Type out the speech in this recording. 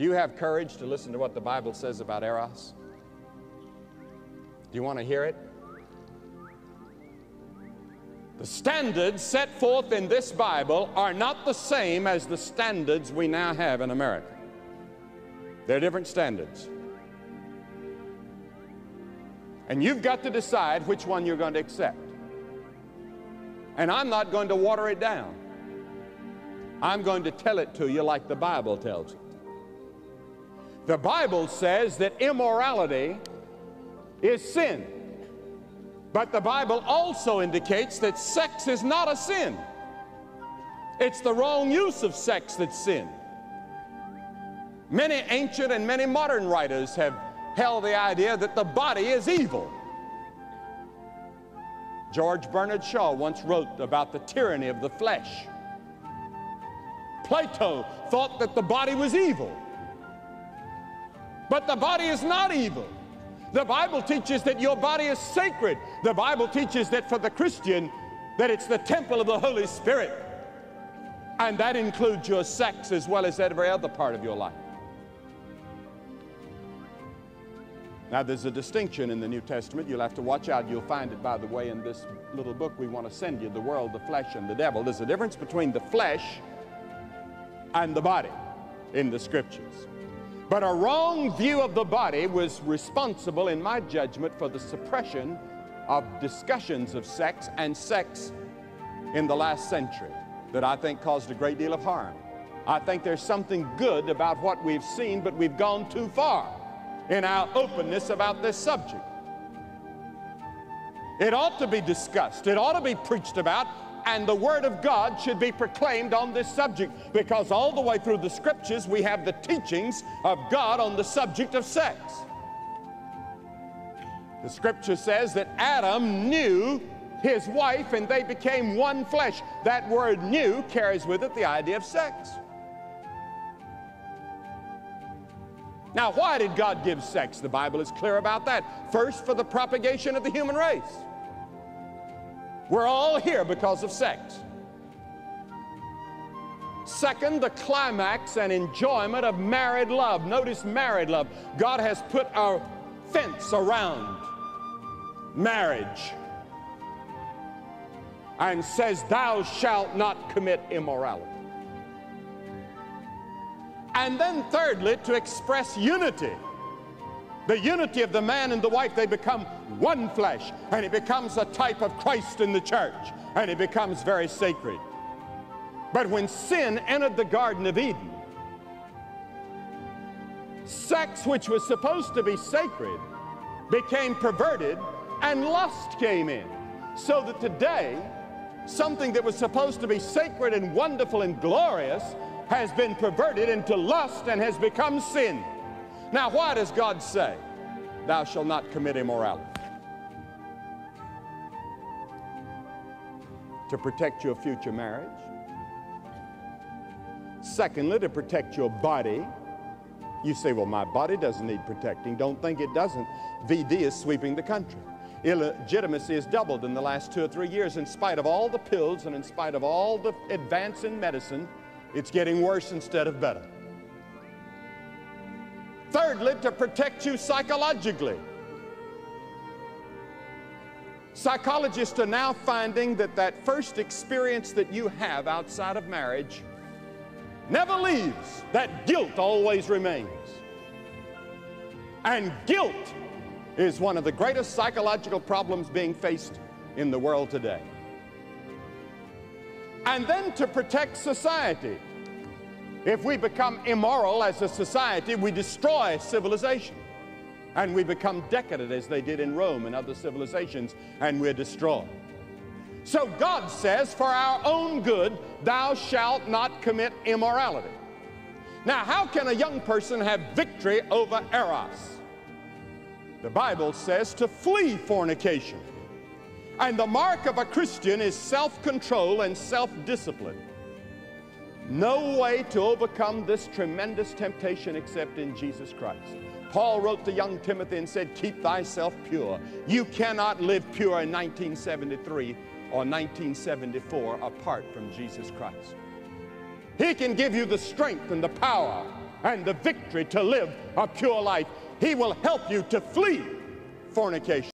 Do you have courage to listen to what the Bible says about Eros? Do you want to hear it? The standards set forth in this Bible are not the same as the standards we now have in America. They're different standards. And you've got to decide which one you're going to accept. And I'm not going to water it down. I'm going to tell it to you like the Bible tells it. The Bible says that immorality is sin. But the Bible also indicates that sex is not a sin. It's the wrong use of sex that's sin. Many ancient and many modern writers have held the idea that the body is evil. George Bernard Shaw once wrote about the tyranny of the flesh. Plato thought that the body was evil. But the body is not evil. The Bible teaches that your body is sacred. The Bible teaches that for the Christian, that it's the temple of the Holy Spirit. And that includes your sex as well as every other part of your life. Now, there's a distinction in the New Testament. You'll have to watch out. You'll find it, by the way, in this little book we want to send you The World, the Flesh, and the Devil. There's a difference between the flesh and the body in the Scriptures. But a wrong view of the body was responsible, in my judgment, for the suppression of discussions of sex and sex in the last century that I think caused a great deal of harm. I think there's something good about what we've seen, but we've gone too far in our openness about this subject. It ought to be discussed, it ought to be preached about, and the Word of God should be proclaimed on this subject because all the way through the Scriptures we have the teachings of God on the subject of sex. The Scripture says that Adam knew his wife and they became one flesh. That word knew carries with it the idea of sex. Now, why did God give sex? The Bible is clear about that. First, for the propagation of the human race. We're all here because of sex. Second, the climax and enjoyment of married love. Notice married love. God has put our fence around marriage and says, Thou shalt not commit immorality. And then, thirdly, to express unity the unity of the man and the wife, they become one flesh, and it becomes a type of Christ in the church, and it becomes very sacred. But when sin entered the Garden of Eden, sex, which was supposed to be sacred, became perverted, and lust came in. So that today, something that was supposed to be sacred and wonderful and glorious has been perverted into lust and has become sin. Now, why does God say, Thou shalt not commit immorality? To protect your future marriage. Secondly, to protect your body. You say, Well, my body doesn't need protecting. Don't think it doesn't. VD is sweeping the country. Illegitimacy has doubled in the last two or three years. In spite of all the pills and in spite of all the advance in medicine, it's getting worse instead of better. Thirdly, to protect you psychologically. Psychologists are now finding that that first experience that you have outside of marriage never leaves. That guilt always remains. And guilt is one of the greatest psychological problems being faced in the world today. And then to protect society. If we become immoral as a society, we destroy civilization. And we become decadent as they did in Rome and other civilizations, and we're destroyed. So God says, For our own good, thou shalt not commit immorality. Now, how can a young person have victory over Eros? The Bible says to flee fornication. And the mark of a Christian is self control and self discipline. No way to overcome this tremendous temptation except in Jesus Christ. Paul wrote to young Timothy and said, Keep thyself pure. You cannot live pure in 1973 or 1974 apart from Jesus Christ. He can give you the strength and the power and the victory to live a pure life. He will help you to flee fornication.